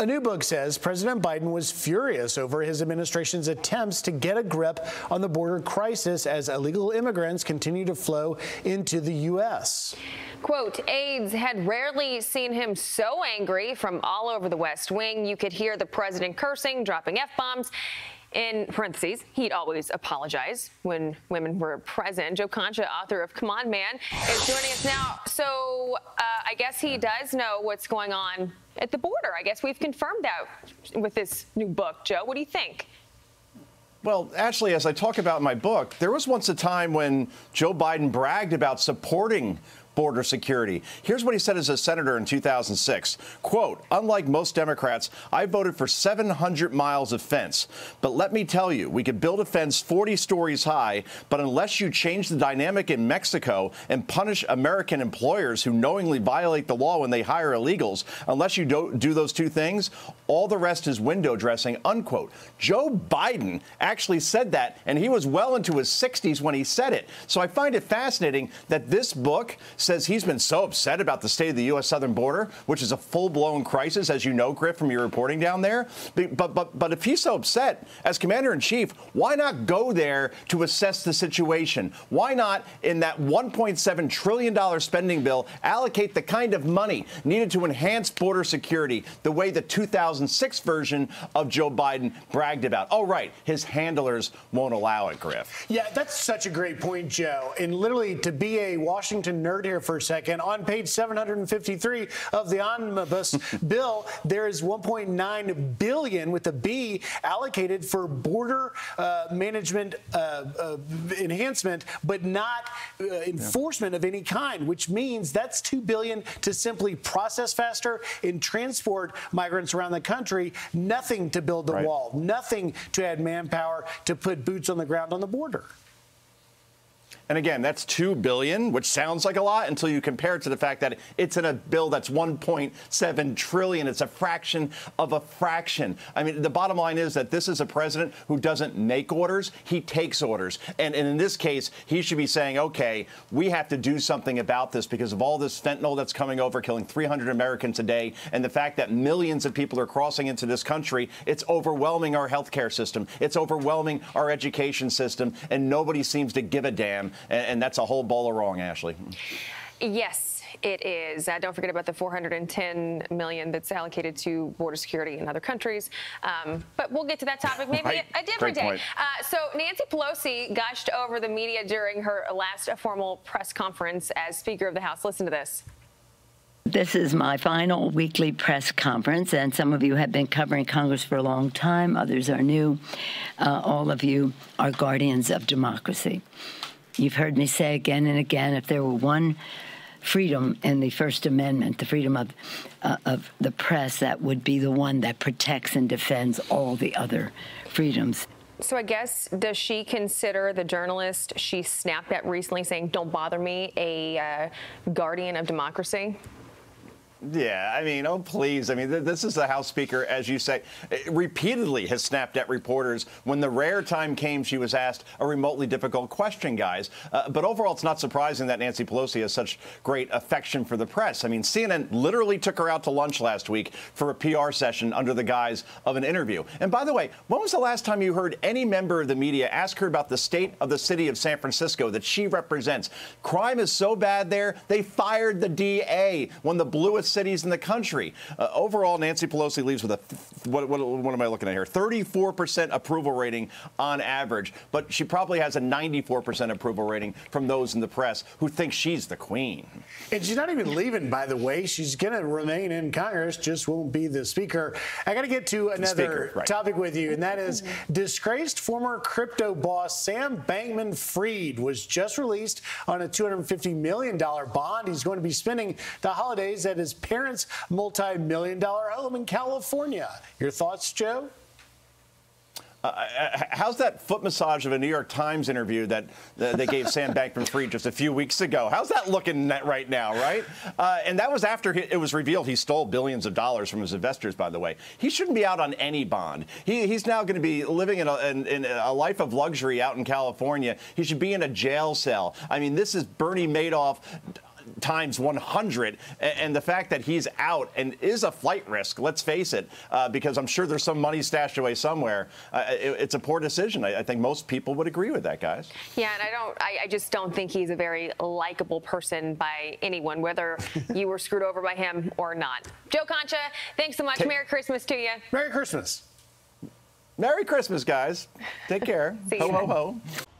A new book says President Biden was furious over his administration's attempts to get a grip on the border crisis as illegal immigrants continue to flow into the U.S. Quote, aides had rarely seen him so angry from all over the West Wing. You could hear the president cursing, dropping F bombs. In parentheses, he'd always apologize when women were present. Joe Concha, author of Come On Man, is joining us now. So uh, I guess he does know what's going on at the border. I guess we've confirmed that with this new book. Joe, what do you think? Well, Ashley, as I talk about in my book, there was once a time when Joe Biden bragged about supporting border security. Here's what he said as a senator in 2006. Quote, unlike most Democrats, I voted for 700 miles of fence. But let me tell you, we could build a fence 40 stories high, but unless you change the dynamic in Mexico and punish American employers who knowingly violate the law when they hire illegals, unless you do, do those two things, all the rest is window dressing, unquote. Joe Biden actually said that, and he was well into his 60s when he said it. So I find it fascinating that this book says he's been so upset about the state of the U.S. southern border, which is a full-blown crisis, as you know, Griff, from your reporting down there. But, but, but, if he's so upset, as commander in chief, why not go there to assess the situation? Why not, in that $1.7 trillion spending bill, allocate the kind of money needed to enhance border security the way the 2006 version of Joe Biden bragged about? Oh, right, his handlers won't allow it, Griff. Yeah, that's such a great point, Joe. And literally, to be a Washington nerd here for a second. On page 753 of the omnibus bill, there is 1.9 billion with a B allocated for border uh, management uh, uh, enhancement, but not uh, enforcement yeah. of any kind, which means that's 2 billion to simply process faster and transport migrants around the country. Nothing to build the right. wall, nothing to add manpower to put boots on the ground on the border. And again, that's two billion, which sounds like a lot until you compare it to the fact that it's in a bill that's 1.7 trillion. It's a fraction of a fraction. I mean, the bottom line is that this is a president who doesn't make orders; he takes orders. And, and in this case, he should be saying, "Okay, we have to do something about this because of all this fentanyl that's coming over, killing 300 Americans a day, and the fact that millions of people are crossing into this country. It's overwhelming our healthcare system. It's overwhelming our education system, and nobody seems to give a damn." And, and that's a whole bowl of wrong, Ashley. Yes. It is. Uh, don't forget about the 410 million that's allocated to border security in other countries. Um, but we'll get to that topic maybe right. a, different Great day. Uh, so Nancy Pelosi gushed over the media during her last formal press conference as Speaker of the House. Listen to this. This is my final weekly press conference, and some of you have been covering Congress for a long time, others are new. Uh, all of you are guardians of democracy. You've heard me say again and again if there were one freedom in the First Amendment, the freedom of, uh, of the press, that would be the one that protects and defends all the other freedoms. So I guess does she consider the journalist she snapped at recently saying "Don't bother me" a uh, guardian of democracy? Yeah, I mean, oh, please. I mean, th this is the House Speaker, as you say, eh, repeatedly has snapped at reporters when the rare time came she was asked a remotely difficult question, guys. Uh, but overall, it's not surprising that Nancy Pelosi has such great affection for the press. I mean, CNN literally took her out to lunch last week for a PR session under the guise of an interview. And by the way, when was the last time you heard any member of the media ask her about the state of the city of San Francisco that she represents? Crime is so bad there, they fired the DA when the bluest cities in the country. Uh, overall, Nancy Pelosi leaves with a what, what, what am I looking at here? 34% approval rating on average, but she probably has a 94% approval rating from those in the press who think she's the queen. And she's not even leaving, by the way. She's going to remain in Congress, just won't be the speaker. I got to get to another speaker, right. topic with you, and that is disgraced former crypto boss Sam Bankman Fried was just released on a $250 million bond. He's going to be spending the holidays at his parents' multi million dollar home in California. Your thoughts, Joe? Uh, uh, how's that foot massage of a New York Times interview that uh, they gave Sam Bankman-Fried just a few weeks ago? How's that looking right now, right? Uh, and that was after it was revealed he stole billions of dollars from his investors. By the way, he shouldn't be out on any bond. He, he's now going to be living in a, in, in a, life of luxury out in California. He should be in a jail cell. I mean, this is Bernie Madoff times 100. And the fact that he's out and is a flight risk, let's face it, uh, because I'm sure there's some money stashed away somewhere, uh, it, it's a poor decision. I, I, think most people would agree with that, guys. Yeah, and I don't, I, I just don't think he's a very likable person by anyone, whether you were screwed over by him or not. Joe Concha, thanks so much. Take, Merry Christmas to you. Merry Christmas. Merry Christmas, guys. Take care. ho, ho, ho.